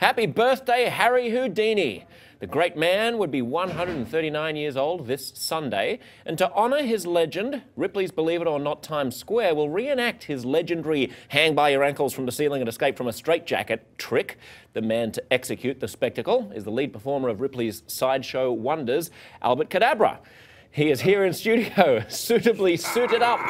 Happy birthday, Harry Houdini. The great man would be 139 years old this Sunday, and to honour his legend, Ripley's Believe It or Not Times Square will reenact his legendary hang by your ankles from the ceiling and escape from a straitjacket trick. The man to execute the spectacle is the lead performer of Ripley's sideshow wonders, Albert Cadabra. He is here in studio, suitably suited up.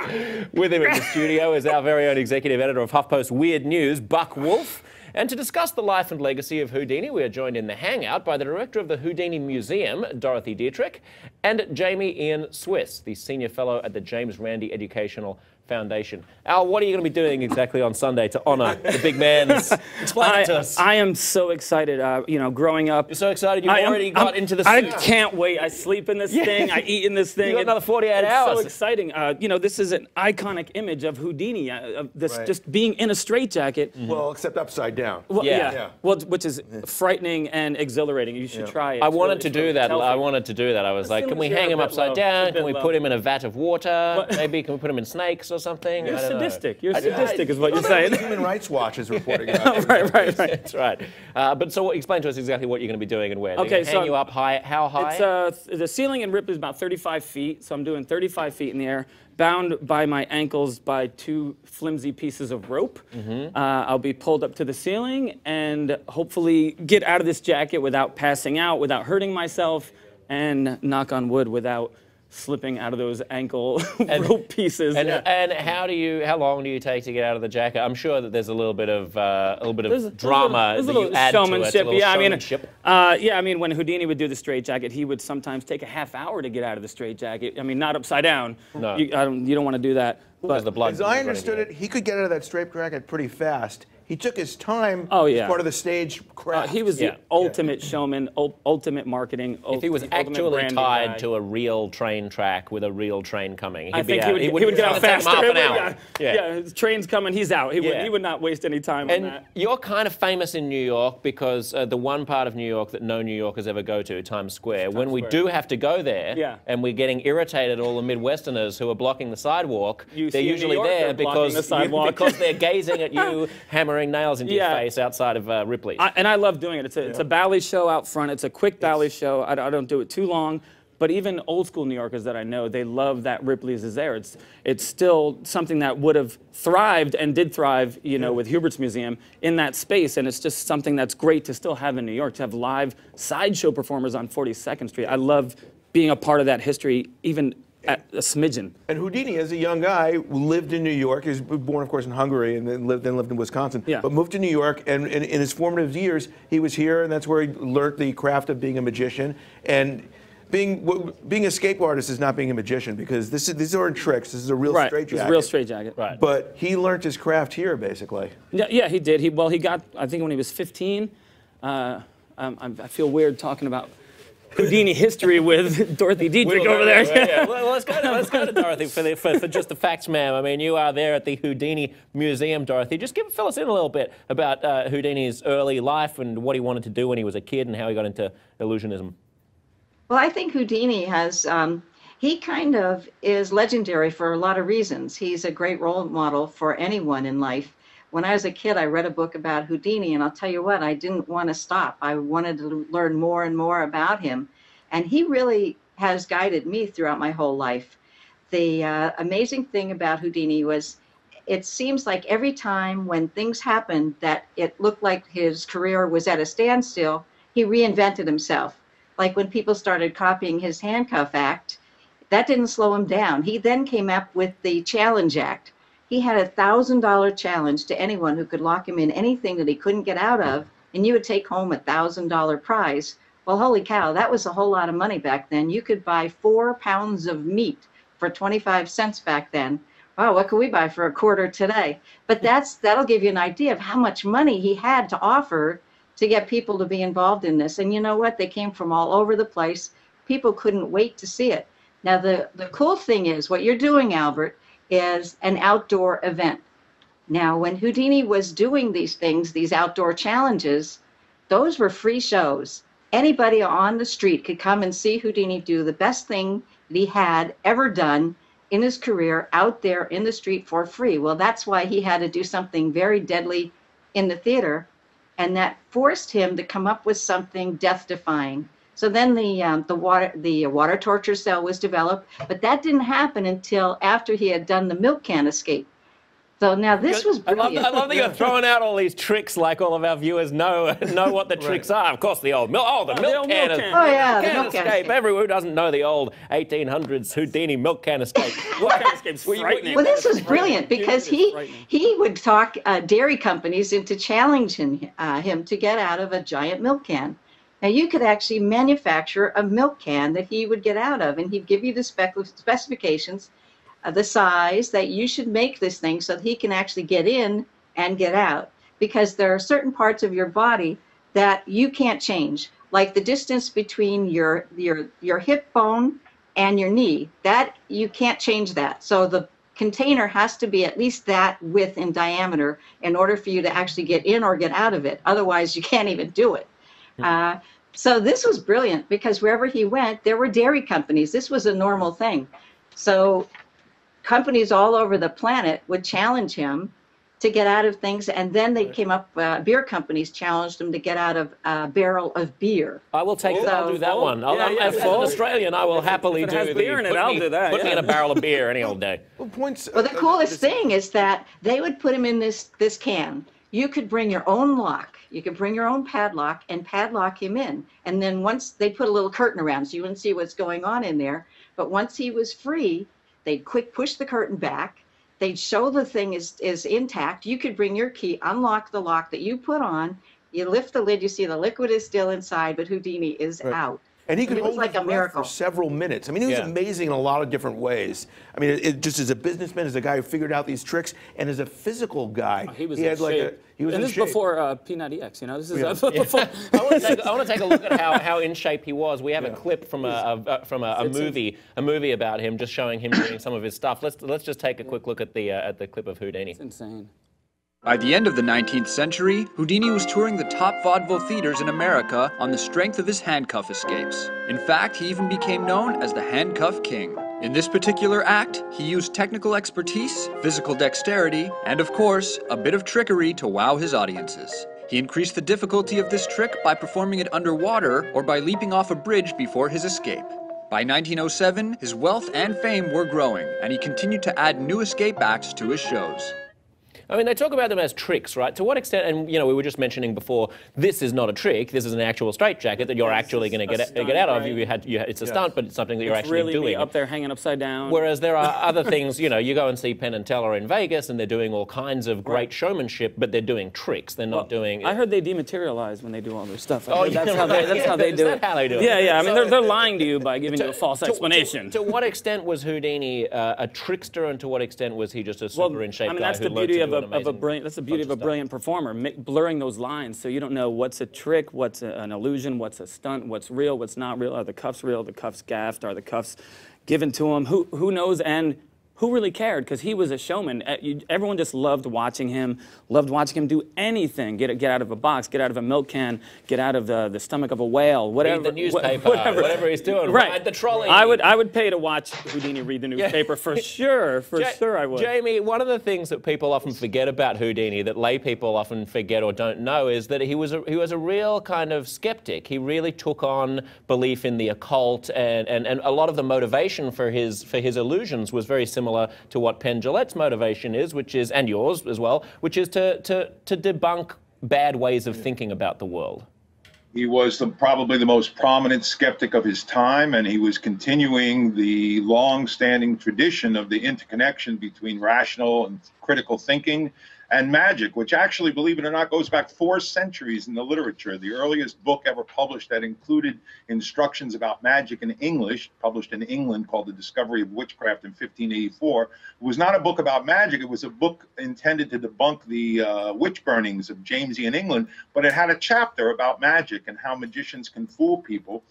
With him in the studio is our very own executive editor of HuffPost Weird News, Buck Wolf. And to discuss the life and legacy of Houdini, we are joined in the Hangout by the director of the Houdini Museum, Dorothy Dietrich, and Jamie Ian Swiss, the senior fellow at the James Randi Educational Foundation. Al, what are you going to be doing exactly on Sunday to honour the big man's? Explain I, it to us. I am so excited. Uh, you know, growing up. You're so excited you I am- already got I'm- into the I suit. can't wait. I sleep in this thing. I eat in this thing. You got It- another 48 it's hours. so exciting. Uh, you know, this is an iconic image of Houdini, uh, of this Right. just being in a straitjacket. Well, except upside down. Well, Yeah. yeah. Yeah. Well, which is frightening and exhilarating. You should Yeah. try it. I wanted really- to do really that. I wanted to do that. I was like, can we hang him upside low. down? Can we bit put him in a vat of water? What? Maybe can we put him in snakes or something? You're I don't know. sadistic. You're I- sadistic, is what you're saying. the Human Rights Watch is reporting out. right, right, right. That's right. Uh, but so, explain to us exactly what you're going to be doing and where. They're Okay, gonna hang so you up high. How high? It's uh, the ceiling in Ripley is about 35 feet, so I'm doing 35 feet in the air, bound by my ankles by two flimsy pieces of rope. Mm-hmm. Uh, I'll be pulled up to the ceiling and hopefully get out of this jacket without passing out, without hurting myself, and knock on wood, without slipping out of those ankle rope pieces. and, Yeah. and how do you? How long do you take to get out of the jacket? I'm sure that there's a little bit of uh, a little bit of There's a- there's a drama little- that there's you a add little to it. a showmanship. little Yeah, I mean, uh, yeah, I mean, when Houdini would do the straitjacket, he would sometimes take a half hour to get out of the straitjacket. I mean, not upside down. No. You, I don't, you don't want to do that. Because But the blood. As I understood it, he could get out of that straight jacket pretty fast. He took his time Oh, as yeah. part of the stage uh, he was Yeah. the ultimate showman, ul- ultimate marketing. if he was actually tied guy. to a real train track with a real train coming, he'd I be think out. he would, he wouldn't- would get out it'd take him faster. half an He would- hour. Yeah, yeah, his train's coming, he's out. He, would, he would not waste any time on And that. you're kind of famous in New York because uh, the one part of New York that no New Yorkers ever go to, Times Square. when we do have to go there, Yeah. and we're getting irritated, at all the Midwesterners who are blocking the sidewalk, You they're see a New usually there because the sidewalk. because they're gazing at you, hammering nails into Yeah. your face outside of uh, Ripley's. I, and I love doing it. It's a, it's a ballet show out front. It's a quick ballet show. I, don't- I don't do it too long. But even old school New Yorkers that I know, they love that Ripley's is there. It's it's still something that would have thrived and did thrive, you know, with Hubert's Museum in that space. And it's just something that's great to still have in New York to have live sideshow performers on 42nd Street. I love being a part of that history, even at a smidgen. and Houdini, as a young guy, lived in New York. He was born, of course, in Hungary and then lived, then lived in Wisconsin. Yeah. But moved to New York, and, and in his formative years, he was here, and that's where he learned the craft of being a magician. And being being a skateboard artist is not being a magician because this is, these aren't tricks. This is a real Right. straight It's a real straitjacket. Right. But he learned his craft here, basically. Yeah, yeah, he did. He well, he got. I think when he was 15. Uh, um, I feel weird talking about Houdini history with Dorothy Dietrich over there. Yeah, yeah. Well, let's go to, let's go to Dorothy for, the, for, for just the facts, ma'am. I mean, you are there at the Houdini Museum, Dorothy. Just give, fill us in a little bit about uh, Houdini's early life and what he wanted to do when he was a kid and how he got into illusionism. Well, I think Houdini has, um, he kind of is legendary for a lot of reasons. He's a great role model for anyone in life. When I was a kid, I read a book about Houdini, and I'll tell you what, I didn't want to stop. I wanted to learn more and more about him. And he really has guided me throughout my whole life. The uh, amazing thing about Houdini was it seems like every time when things happened that it looked like his career was at a standstill, he reinvented himself like when people started copying his handcuff act, that didn't slow him down. He then came up with the challenge act. He had a thousand dollar challenge to anyone who could lock him in anything that he couldn't get out of, and you would take home a thousand dollar prize. Well, holy cow, that was a whole lot of money back then. You could buy four pounds of meat for 25 cents back then. Wow, what could we buy for a quarter today? But that's that'll give you an idea of how much money he had to offer to get people to be involved in this. And you know what? They came from all over the place. People couldn't wait to see it. Now, the, the cool thing is what you're doing, Albert, is an outdoor event. Now, when Houdini was doing these things, these outdoor challenges, those were free shows. Anybody on the street could come and see Houdini do the best thing that he had ever done in his career out there in the street for free. Well, that's why he had to do something very deadly in the theater and that forced him to come up with something death-defying. So then the um, the water the water torture cell was developed, but that didn't happen until after he had done the milk can escape. So now this was I love, brilliant. I love that you're throwing out all these tricks like all of our viewers know know what the tricks are. Of course, the old milk. Oh, the the milk old can. milk is- can. Oh, yeah, the milk can escape. escape. Everyone who doesn't know the old 1800s Houdini milk can escape. Milk can escape's Well, frightening. Well, this was brilliant because he he would talk uh, dairy companies into challenging uh, him to get out of a giant milk can. Now you could actually manufacture a milk can that he would get out of, and he'd give you the spec- specifications, uh, the size that you should make this thing so that he can actually get in and get out. Because there are certain parts of your body that you can't change, like the distance between your your your hip bone and your knee. That you can't change that. So the container has to be at least that width in diameter in order for you to actually get in or get out of it. Otherwise, you can't even do it. Uh, so this was brilliant because wherever he went, there were dairy companies. This was a normal thing. So companies all over the planet would challenge him to get out of things, and then they came up. Uh, beer companies challenged him to get out of a barrel of beer. I will take. So- I'll do that one. I'll, Yeah, I'm- yeah, as, as an Australian, I will happily do the. beer in it, put I'll me- do that, Put me in a barrel of beer any old day. Well, points. Well, the uh, coolest this- thing is that they would put him in this this can. You could bring your own lock. You could bring your own padlock and padlock him in. And then once they put a little curtain around so you wouldn't see what's going on in there. But once he was free, they'd quick push the curtain back. They'd show the thing is is intact. You could bring your key, unlock the lock that you put on. You lift the lid, you see the liquid is still inside, but Houdini is out. And he could it was hold like a miracle. for several minutes. I mean, he was Yeah. amazing in a lot of different ways. I mean, it, it- just as a businessman, as a guy who figured out these tricks, and as a physical guy, He was had in like shape. a he was and in this shape. is before uh, P90X, you know. This is Yeah. uh, before. I want to take, I want to take a look at how, how in shape he was. We have a clip from a, a from a, a movie a movie about him, just showing him doing some of his stuff. Let's let's just take a quick look at the uh, at the clip of Houdini. It's insane. By the end of the 19th century, Houdini was touring the top vaudeville theaters in America on the strength of his handcuff escapes. In fact, he even became known as the Handcuff King. In this particular act, he used technical expertise, physical dexterity, and of course, a bit of trickery to wow his audiences. He increased the difficulty of this trick by performing it underwater or by leaping off a bridge before his escape. By 1907, his wealth and fame were growing, and he continued to add new escape acts to his shows. I mean, they talk about them as tricks, right? To what extent? And you know, we were just mentioning before, this is not a trick. This is an actual straitjacket that you're Yes, actually going to get stunt, get out of. right? You had, you had it's a stunt, but it's something that you're It's actually really doing. up there hanging upside down. Whereas there are other things, you know, you go and see Penn and Teller in Vegas, and they're doing all kinds of great showmanship, but they're doing tricks. They're not doing. I heard they dematerialize when they do all their stuff. I Oh, heard that's how they, right. that's how they do that it. how they do it? Yeah, yeah. I mean, So- they're, they're lying to you by giving you a false To- to- explanation. To, what extent was Houdini uh, a trickster, and to what extent was he just a super in shape I mean, guy that's the beauty of do a, of a brilliant. That's the beauty of a stuff? brilliant performer, mi- blurring those lines, so you don't know what's a trick, what's a, an illusion, what's a stunt, what's real, what's not real. Are the cuffs real? Are the cuffs gaffed? Are the cuffs given to him? Who who knows? And who really cared? Because he was a showman. Everyone just loved watching him. Loved watching him do anything. Get get out of a box. Get out of a milk can. Get out of the, the stomach of a whale. Whatever. Read the newspaper, whatever he's doing, Right. ride the trolley. I would I would pay to watch Houdini read the newspaper for sure. For Ja- sure, I would. Jamie, one of the things that people often forget about Houdini, that lay people often forget or don't know, is that he was a, he was a real kind of skeptic. He really took on belief in the occult, and, and, and a lot of the motivation for his for his illusions was very similar to what Penn Jillette's motivation is, which is and yours as well, which is to to to debunk bad ways of thinking about the world. He was the, probably the most prominent skeptic of his time, and he was continuing the long-standing tradition of the interconnection between rational and critical thinking and magic, which actually, believe it or not, goes back four centuries in the literature. The earliest book ever published that included instructions about magic in English, published in England, called The Discovery of Witchcraft in 1584, was not a book about magic. It was a book intended to debunk the uh, witch burnings of Jamesian England, but it had a chapter about magic and how magicians can fool people.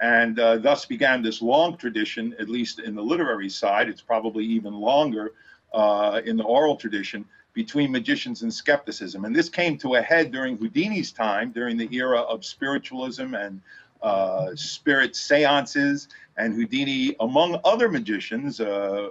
And uh, thus began this long tradition, at least in the literary side. It's probably even longer uh, in the oral tradition between magicians and skepticism. And this came to a head during Houdini's time, during the era of spiritualism and uh, spirit seances. And Houdini, among other magicians, uh,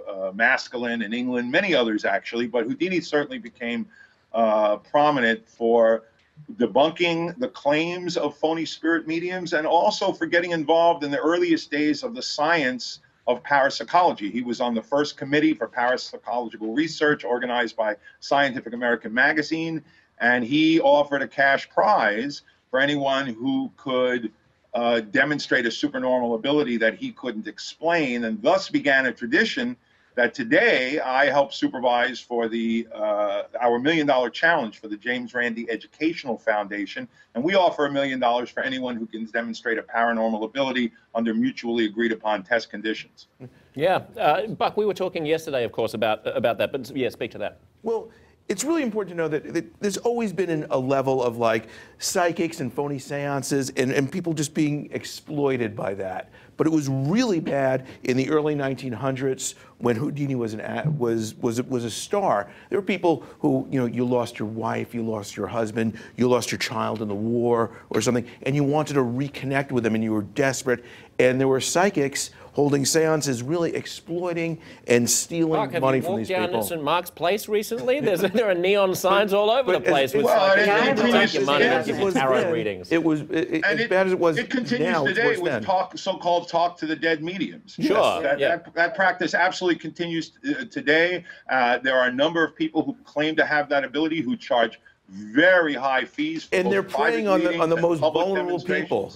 uh, Maskelyne in England, many others actually, but Houdini certainly became uh, prominent for debunking the claims of phony spirit mediums and also for getting involved in the earliest days of the science of parapsychology. He was on the first committee for parapsychological research organized by Scientific American magazine, and he offered a cash prize for anyone who could uh, demonstrate a supernormal ability that he couldn't explain, and thus began a tradition that today I help supervise for the uh, our million dollar challenge for the James Randi Educational Foundation, and we offer a million dollars for anyone who can demonstrate a paranormal ability under mutually agreed upon test conditions. Yeah, uh, Buck, we were talking yesterday, of course, about about that. But yeah, speak to that. Well, it's really important to know that, that there's always been an, a level of like psychics and phony seances and, and people just being exploited by that. But it was really bad in the early 1900s when Houdini was an was was was a star. There were people who you know you lost your wife, you lost your husband, you lost your child in the war or something, and you wanted to reconnect with them, and you were desperate. And there were psychics holding seances, is really exploiting and stealing Mark, have money you from walked these down people. St. Mark's Place recently? There's, there are neon signs all over the place with it's- Well, psychics it- trying it to continues take your money and give it you was tarot then. readings. It was it, it- And as bad as it was It continues now. today with then. talk, so-called talk to the dead mediums. Sure, That, yeah. that, that practice absolutely continues uh, today. Uh, there are a number of people who claim to have that ability who charge very high fees. For and they're preying on the on the most vulnerable people.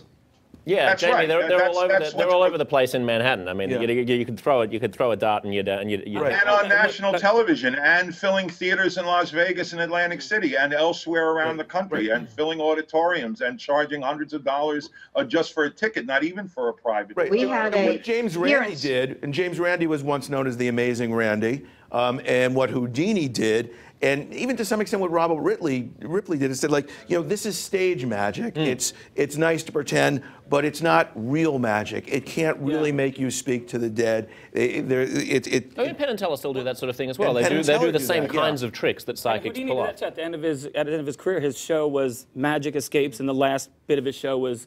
Demonstrations. Yeah, That's Jamie, right. they're, they're that's- all over the, they're all over the place in Manhattan. I mean, Yeah. you, you, you could throw it, you could throw a dart and you'd, uh, and you'd, you'd Right. And on national television, and filling theaters in Las Vegas and Atlantic City, and elsewhere around the country, and filling auditoriums, and charging hundreds of dollars uh, just for a ticket, not even for a private. Right. We And had what a James Randi did, and James Randi was once known as the Amazing Randi, um, and what Houdini did, and even to some extent what Robert Ripley Ripley did, is said like, you know, this is stage magic. Hmm. It's it's nice to pretend, but it's not real magic. It can't really Yeah. make you speak to the dead. It, there- it, it, oh, I mean, Penn and Teller still do that sort of thing as well. They do, they do the do same that, yeah. kinds of tricks that psychics Houdini pull off. at the end of his at the end of his career. His show was Magic Escapes, and the last bit of his show was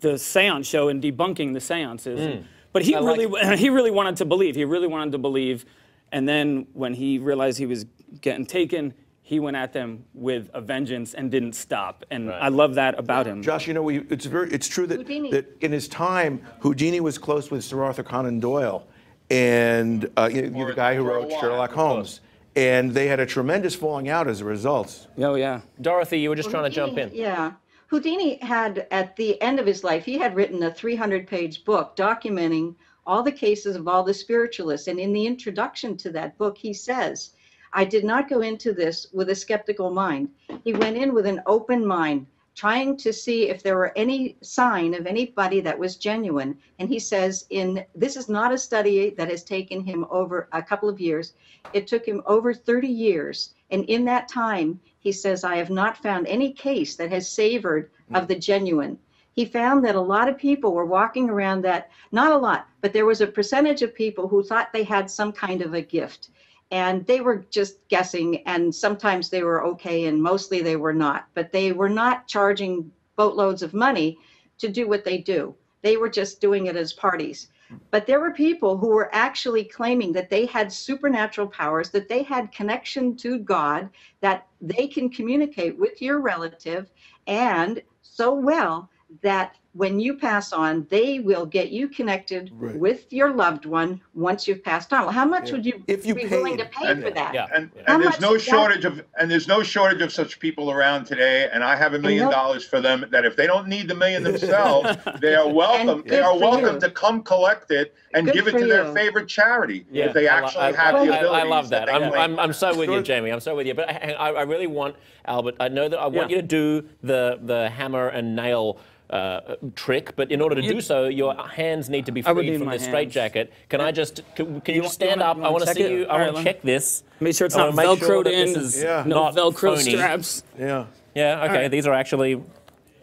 the seance show and debunking the seances. Hmm. But he I like really he really wanted to believe. He really wanted to believe, and then when he realized he was getting taken, he went at them with a vengeance and didn't stop. And Right. I love that about him. Josh, you know, we, it's very, it's true that, Houdini. that in his time, Houdini was close with Sir Arthur Conan Doyle, and uh, you know, For- the guy who wrote Sherlock. Holmes, and they had a tremendous falling out as a result. Oh yeah. Dorothy, you were just trying to jump in. Yeah. Houdini had, at the end of his life, he had written a 300 page book documenting all the cases of all the spiritualists. And in the introduction to that book, he says, I did not go into this with a skeptical mind. He went in with an open mind, trying to see if there were any sign of anybody that was genuine. And he says, in this is not a study that has taken him over a couple of years. It took him over 30 years. And in that time, he says, I have not found any case that has savored of the genuine. He found that a lot of people were walking around that, not a lot, but there was a percentage of people who thought they had some kind of a gift. And they were just guessing, and sometimes they were okay, and mostly they were not. But they were not charging boatloads of money to do what they do. They were just doing it as parties. But there were people who were actually claiming that they had supernatural powers, that they had connection to God, that they can communicate with your relative, and so well that when you pass on, they will get you connected Right. with your loved one once you've passed on. Well, how much Yeah. would you, If you be willing to pay And- for that? Yeah. And, How and there's no is that? shortage of and there's no shortage of such people around today. And I have a million no- dollars for them. That if they don't need the million themselves, they are welcome. They are welcome you. to come collect it and Good give it for to their favorite charity Yeah, if they actually I, have I, the I- ability. I love that. they I'm. I'm, I'm so with you, Jamie. I'm so with you. But I, I really want, Albert, I know that I want Yeah. you to do the, the hammer and nail uh, trick, but in order to do so, your hands need to be I free from the hands. straitjacket. Can I just, can, can you, You just want- you stand wanna- up? I wanna want to check see it? you, I All right, want to check this. Make sure it's not wanna sure velcroed in. this is Yeah. No not velcro phony. straps. Yeah. Yeah, okay, right. these are actually,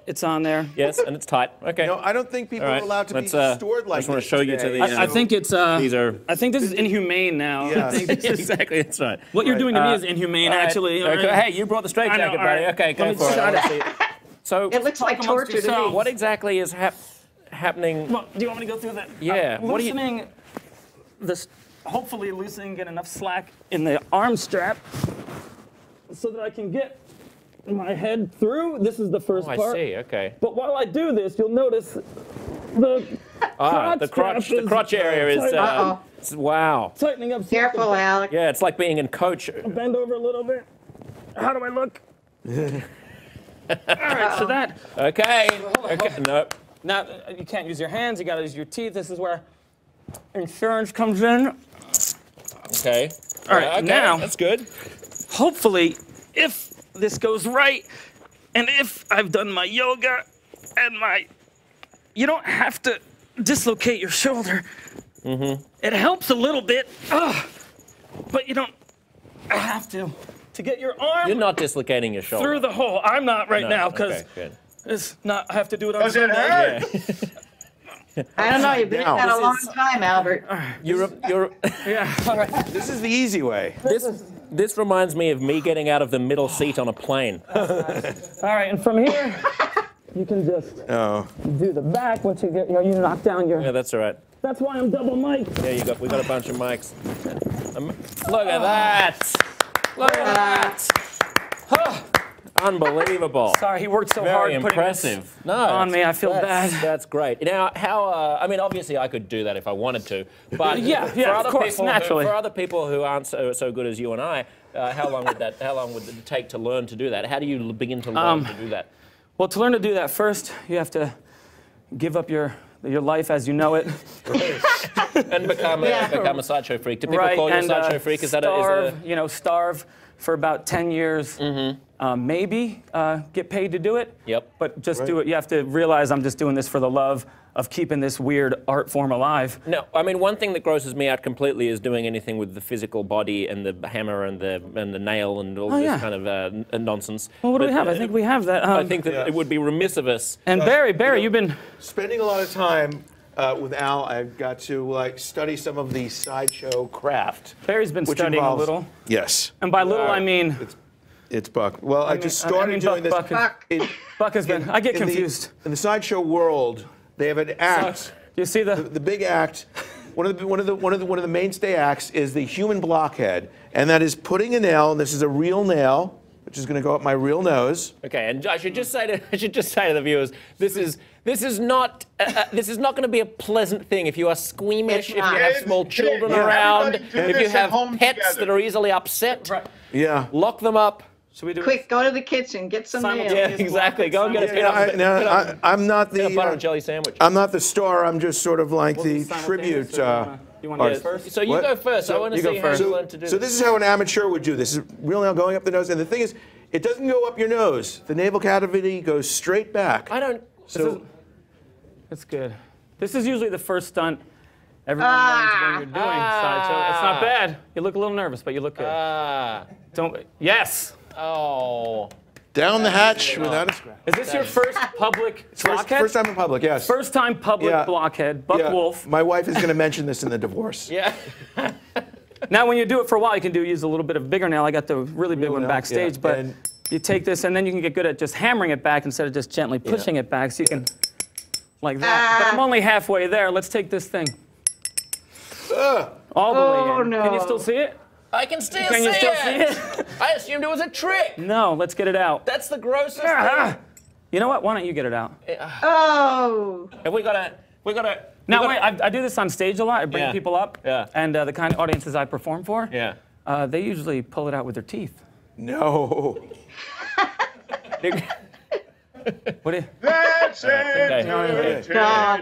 It's on there. yes, and it's tight. Okay. No, I don't think people All right, are allowed to let's, be uh, stored like this. I just wanna this show you to the, I, I think it's. Uh, These are- I think this is inhumane now. Yeah. I think this is- exactly, that's right. what you're doing to me Uh, is inhumane, All right, actually. okay, Hey, you brought the straight jacket, buddy. right. Okay, go Let me for it. I shut wanna it. see it. So, It looks like Talk amongst torture to me. what exactly is hap- happening? Well, do you want me to go through that? Yeah, I'm what do you- loosening this, hopefully loosening, get enough slack in the arm strap so that I can get my head through. This is the first Oh, I part. see. Okay. But while I do this, you'll notice the Ah, crotch the crotch, strap the is crotch area is. Uh, Uh-oh. it's- wow. tightening up. Careful, Alec. Yeah, it's like being in coach. Bend over a little bit. How do I look? All right, so that Okay. Okay. No. now you can't use your hands. You got to use your teeth. This is where insurance comes in. Okay. All right, okay, now- that's good. hopefully, if this goes right, and if I've done my yoga and my, you don't have to dislocate your shoulder. Mm-hmm. It helps a little bit, ugh, but you don't have to. To get your arm You're not dislocating your shoulder. through the hole. I'm not right No, now because okay, it's not. I have to do it on Does it Sunday. hurt? I don't know. You've been Now, at a long is- time, Albert. You're, you're, Yeah. All right. This is the easy way. this, this reminds me of me getting out of the middle seat on a plane. All right. And from here, you can just Oh. do the back once you get you, know, you knock down your. Yeah, that's all right. That's why I'm double mic'd. Yeah, you got. We got a bunch of mics. Um, look at that! Look at that! Unbelievable. Sorry, he worked so Very hard this impressive. No, on me. I feel that's, bad. That's great. Now, how? Uh, I mean, obviously, I could do that if I wanted to, but Yeah, for yeah, of other course, people, naturally. For other people who aren't so, so good as you and I, uh, how long would that? How long would it take to learn to do that? How do you begin to learn Um, to do that? Well, to learn to do that first, you have to give up your your life as you know it. And become a, Yeah. become a sideshow freak. Do people right, call you a sideshow uh, freak? Is that a, is a you know, starve for about 10 years. Uh, maybe uh, get paid to do it. Yep. But just do it. You have to realize I'm just doing this for the love of keeping this weird art form alive. No, I mean one thing that grosses me out completely is doing anything with the physical body and the hammer and the and the nail and all Oh, this yeah. kind of uh, nonsense. Well, what do we But, have? I uh, think we have that. I um, think that Yeah. it would be remiss of us. and Barry, Barry, you've been. Spending a lot of time uh, with Al, I've got to like study some of the sideshow craft. Barry's been studying involves- a little. Yes. And by little, Uh, I mean It's, it's Buck. Well, I, mean- just I mean started Buck- doing this. Buck is- Buck. in- Buck has been. I get in the- confused. in the sideshow world, they have an act. Do you see the? the big act, one of the one of the one of the one of the mainstay acts is the human blockhead, and that is putting a nail. And this is a real nail, which is going to go up my real nose. Okay, and I should just say to I should just say to the viewers, this is this is not uh, uh, this is not going to be a pleasant thing if you are squeamish, if you have small children yeah. around, if you have pets together. that are easily upset. Yeah. Lock them up. Should we do Quick, go to the kitchen, get some nails. Yeah, exactly. Go and get a Yeah, peanut, I, no, peanut- I, I'm not the. butter uh, and jelly sandwich. I'm not the star. I'm just sort of like the tribute. or Uh, you want to artist. go first? So you What? go first. I want to see first. how you So, learn to do so this is how an amateur would do this. This is real nail going up the nose, and the thing is, it doesn't go up your nose. The navel cavity goes straight back. I don't. So that's good. This is usually the first stunt everyone learns when you're doing sideshow. It's not bad. You look a little nervous, but you look good. Ah. Don't. Yes. Oh. down the hatch without a scratch. Is this your first public First, blockhead? first time in public, yes. First time public Yeah. blockhead. Buck Yeah, Wolf. My wife is going to mention this in the divorce. Yeah. Now, when you do it for a while, you can do use a little bit of bigger nail. I got the really big one nail, backstage, yeah. but And- you take this and then you can get good at just hammering it back instead of just gently pushing it back, so you can like that. But I'm ah. only halfway there. Let's take this thing all the Oh, way in. Can you no. still see it? I can still Can see you still it. see it? I assumed it was a trick. No. Let's get it out. That's the grossest Ah. thing. You know what? Why don't you get it out? Oh, Have we got to? We got to. Now, wait, I, I do this on stage a lot. I bring Yeah. people up, Yeah. and uh, the kind of audiences I perform for, Yeah. uh, they usually pull it out with their teeth. No. What do you? That's it. Okay. no,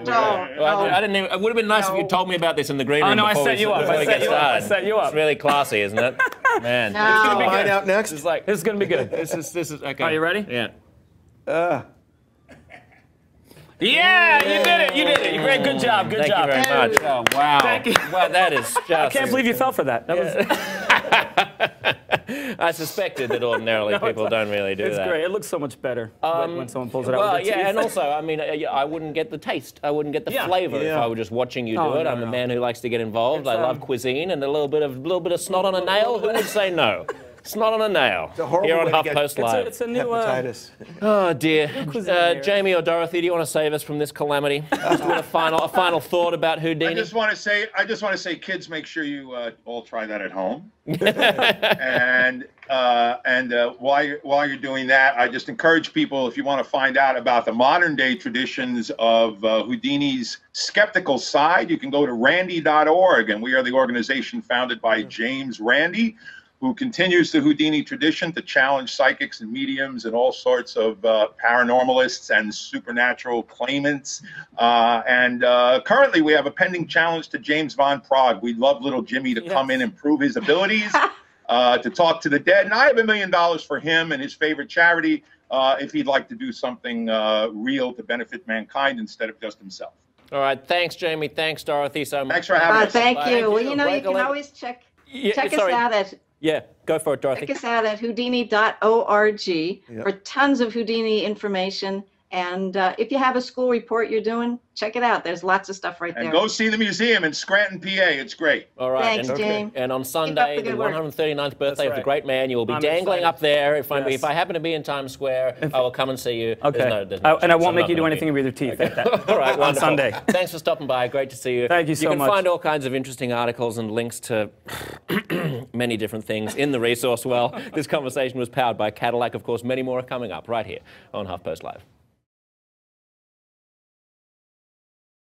don't. Well, I, I didn't. Even, it would have been nice if you told me about this in the green Oh, room no, I before set you up. I we set you up. I started. set you up. It's really classy, isn't it? Man. No. I'll find out next. It's like This is gonna be good. this is this is okay. Are you ready? Yeah. Uh, Yeah, you did it. You did it. You great. Good job. Good Thank job. you very much. Oh wow. Thank you. Wow, that is just. I can't believe you fell for that. That was. I suspected that ordinarily No, people don't really do It's that. great. It looks so much better when, when someone pulls it out. Well, with their yeah, teeth. and also, I mean, I, I wouldn't get the taste. I wouldn't get the Yeah. flavor if I were just watching you do Oh, it. no, I'm a man who likes to get involved. I It's, love um, cuisine and a little bit of a little bit of snot on a nail. Who would say no? Snot on a nail. It's a horrible Here on way to get- HuffPost It's a- Live. it's a new. Uh, hepatitis. oh dear. Uh. Jamie or Dorothy, do you want to save us from this calamity? Just a final, a final thought about Houdini. I just want to say, I just want to say, kids, make sure you uh, all try that at home. and Uh, and uh, while you're while you're doing that, I just encourage people if you want to find out about the modern day traditions of uh, Houdini's skeptical side, you can go to Randi.org, and we are the organization founded by James Randi, who continues the Houdini tradition to challenge psychics and mediums and all sorts of uh, paranormalists and supernatural claimants. Uh, and uh, currently, we have a pending challenge to James Van Praagh. We'd love little Jimmy to come in and prove his abilities. uh, to talk to the dead. And I have a million dollars for him and his favorite charity uh, if he'd like to do something uh, real to benefit mankind instead of just himself. All right. Thanks, Jamie. Thanks, Dorothy, so much. Thanks for having Uh, us. thank you. Well, you. you know, you can always check Yeah, check sorry. us out at Yeah, go for it, Dorothy. check us out at houdini.org for tons of Houdini information. And uh, if you have a school report you're doing, check it out. There's lots of stuff right And there. go see the museum in Scranton, PA. It's great. All right. Thanks, and, James. and on Sunday, the good work. 139th birthday of the great man, you will be I'm dangling excited. up there. If, I, Yes. if I happen to be in Times Square, I will come and see you. There's Okay. no- there's no I- and I won't I'm make you do anything be. with your teeth at that. All right, on. Sunday. Thanks for stopping by. Great to see you. Thank you so much. You can much. find all kinds of interesting articles and links to many different things in the resource well. This conversation was powered by Cadillac. Of course, many more are coming up right here on HuffPost Live.